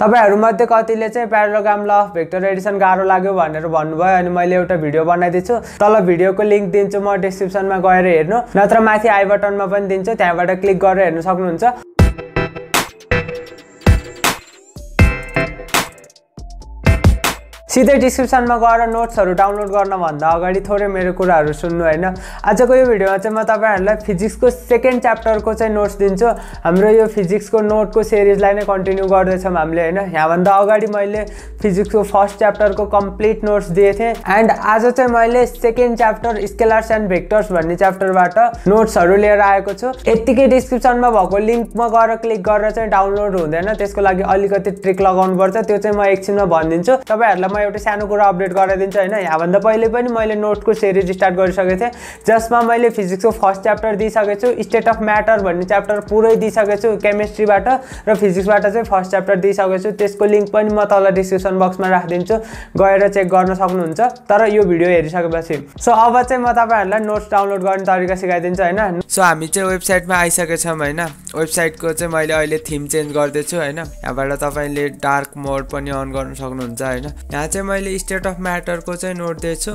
तपाईँहरूमध्ये कतिले चाहिँ प्यारोग्राम law of vector Edison गाह्रो लाग्यो भनेर भन्नुभयो अनि मैले एउटा भिडियो बनाइदिन्छु। तल भिडियोको लिङ्क दिन्छु म डिस्क्रिप्सनमा गएर हेर्नु। नत्र माथि आई बटनमा पनि दिन्छु त्यहाँबाट क्लिक गरेर हेर्न सक्नुहुन्छ। सिधै डिस्क्रिप्सनमा गएर नोट्सहरू डाउनलोड गर्नभन्दा अगाडि थोरै मेरो कुराहरू सुन्नु होइन? आजको यो भिडियोमा चाहिँ म तपाईँहरूलाई फिजिक्सको सेकेन्ड च्याप्टरको चाहिँ नोट्स दिन्छु। हाम्रो यो फिजिक्सको नोटको सिरिजलाई नै कन्टिन्यू गर्दैछौँ हामीले होइन? यहाँभन्दा अगाडि मैले फिजिक्सको फर्स्ट च्याप्टरको कम्प्लिट नोट्स दिएको थिएँ। एन्ड आज चाहिँ मैले second chapter scalars and vectors भन्ने च्याप्टरबाट नोट्सहरू लिएर आएको छु। यत्तिकै डिस्क्रिप्सनमा भएको लिङ्कमा गएर क्लिक गरेर चाहिँ डाउनलोड हुँदैन। त्यसको लागि अलिकति ट्रिक लगाउनु पर्छ त्यो चाहिँ म एकछिनमा भनिदिन्छु। तपाईँहरूलाई म एउटा सानो कुरा अपडेट गराइदिन्छु होइन? यहाँभन्दा पहिले पनि मैले नोटको सिरिज स्टार्ट गरिसकेको थिएँ जसमा मैले फिजिक्सको फर्स्ट च्याप्टर दिइसकेको छु स्टेट अफ म्याटर भन्ने च्याप्टर पुरै दिइसकेको छु केमिस्ट्रीबाट र फिजिक्सबाट चाहिँ फर्स्ट च्याप्टर दिइसकेको छु त्यसको लिङ्क पनि म तल डिस्क्रिप्सन बक्समा राखिदिन्छु गएर चेक गर्न सक्नुहुन्छ। तर यो भिडियो हेरिसकेपछि। सो अब चाहिँ म तपाईँहरूलाई नोट्स डाउनलोड गर्ने तरिका सिकाइदिन्छु होइन? सो हामी चाहिँ वेबसाइटमा आइसकेको छौँ होइन? वेबसाइटको चाहिँ मैले अहिले थिम चेन्ज गर्दैछु होइन? यहाँबाट तपाईँले डार्क मोड पनि अन गर्न सक्नुहुन्छ होइन? यहाँ चाहिँ मैले स्टेट अफ म्याटरको चाहिँ नोट दिएछु।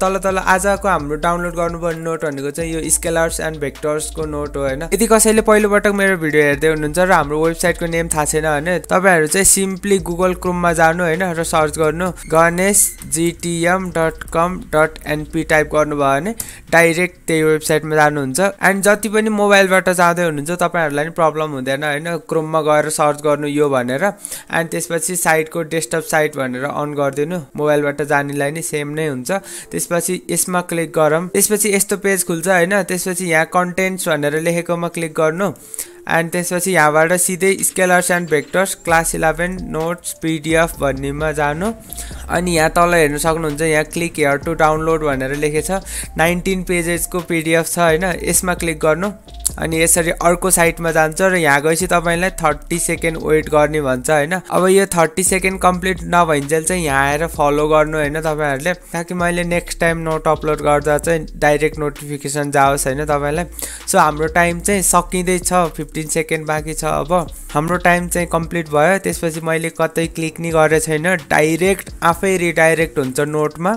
तल तल आजको हाम्रो डाउनलोड गर्नुपर्ने नोट भनेको चाहिँ यो स्केलर्स एन्ड भेक्टर्सको नोट हो होइन? यदि कसैले पहिलोपटक मेरो भिडियो हेर्दै हुनुहुन्छ र हाम्रो वेबसाइटको नेम थाहा छैन भने तपाईँहरू चाहिँ सिम्पली गुगल क्रोममा जानु होइन र सर्च गर्नु Ganesh GTM dot com dot NP type गर्नुभयो भने डाइरेक्ट त्यही वेबसाइटमा जानुहुन्छ। एन्ड जति पनि मोबाइलबाट जाँदै हुनुहुन्छ तपाईँहरूलाई पनि प्रब्लम हुँदैन होइन? क्रोममा गएर सर्च गर्नु यो भनेर। एन्ड त्यसपछि साइटको डेस्कटप साइट भनेर अन गरिदिनु गरिदिनु। मोबाइलबाट जानेलाई नै सेम नै हुन्छ। त्यसपछि यसमा क्लिक गरौँ। त्यसपछि यस्तो पेज खुल्छ होइन। त्यसपछि यहाँ कन्टेन्ट्स भनेर लेखेकोमा क्लिक गर्नु। एन्ड त्यसपछि यहाँबाट सिधै scalars and vectors class eleven notes PDF भन्नेमा जानु। अनि यहाँ तल हेर्नु सक्नुहुन्छ यहाँ क्लिक हेयर टु डाउनलोड भनेर लेखेछ। नाइन्टिन पेजेसको पिडिएफ छ होइन। यसमा क्लिक गर्नु। अनि यसरी अर्को साइटमा जान्छ र यहाँ गएपछि तपाईँलाई थर्टी सेकेन्ड वेट गर्ने भन्छ होइन? अब यो थर्टी सेकेन्ड कम्प्लिट नभइन्जेल चाहिँ यहाँ आएर फलो गर्नु होइन तपाईँहरूले? ताकि मैले नेक्स्ट टाइम नोट अपलोड गर्दा चाहिँ डाइरेक्ट नोटिफिकेसन जाओस् होइन तपाईँलाई? सो हाम्रो टाइम चाहिँ सकिँदैछ फिफ्टिन सेकेन्ड बाँकी छ अब। हाम्रो टाइम चाहिँ कम्प्लिट भयो त्यसपछि मैले कतै क्लिक नि गरेको छैन डाइरेक्ट आफै रिडाइरेक्ट हुन्छ नोटमा।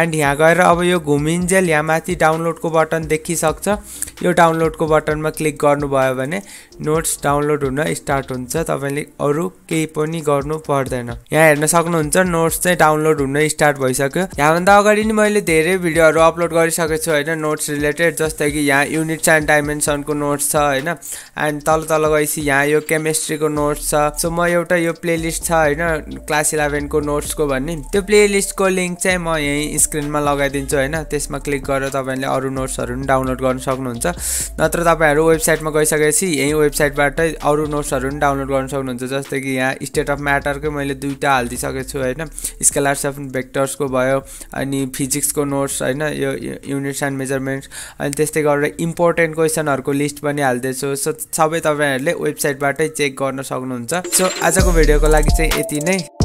एन्ड यहाँ गएर अब यो घुमिन्जेल यहाँ माथि डाउनलोडको बटन देखिसक्छ। यो डाउनलोडको बटनमा क्लिक गर्नुभयो भने नोट्स डाउनलोड हुन स्टार्ट हुन्छ। तपाईँले अरू केही पनि गर्नु पर्दैन। यहाँ हेर्न सक्नुहुन्छ नोट्स चाहिँ डाउनलोड हुन स्टार्ट भइसक्यो। यहाँभन्दा अगाडि नि मैले धेरै भिडियोहरू अपलोड गरिसकेको छु होइन? नोट्स रिलेटेड जस्तै कि यहाँ युनिट्स एन्ड डाइमेन्सनको नोट्स छ होइन? एन्ड तल तल गएपछि यहाँ यो केमिस्ट्रीको नोट्स छ। सो म एउटा यो प्लेलिस्ट छ होइन? क्लास इलेभेनको नोट्सको भन्ने। त्यो प्लेलिस्टको लिङ्क चाहिँ म यहीँ स्क्रिनमा लगाइदिन्छु होइन? त्यसमा क्लिक गरेर तपाईँले अरू नोट्सहरू पनि डाउनलोड गर्न सक्नुहुन्छ। नत्र तपाईँहरू वेबसाइटमा गइसकेपछि यहीँ वेबसाइटबाटै अरू नोट्सहरू पनि डाउनलोड गर्न सक्नुहुन्छ। जस्तै कि यहाँ स्टेट अफ म्याटरकै मैले दुइटा हालिदिइसकेको छु होइन? स्केलर्स अफ भेक्टर्सको भयो अनि फिजिक्सको नोट्स होइन? यो युनिट्स एन्ड मेजरमेन्ट्स अनि त्यस्तै गरेर इम्पोर्टेन्ट क्वेसनहरूको लिस्ट पनि हालिदिएछु। सो सबै तपाईँहरूले वेबसाइटबाटै चेक गर्न सक्नुहुन्छ। सो आजको भिडियोको लागि चाहिँ यति नै।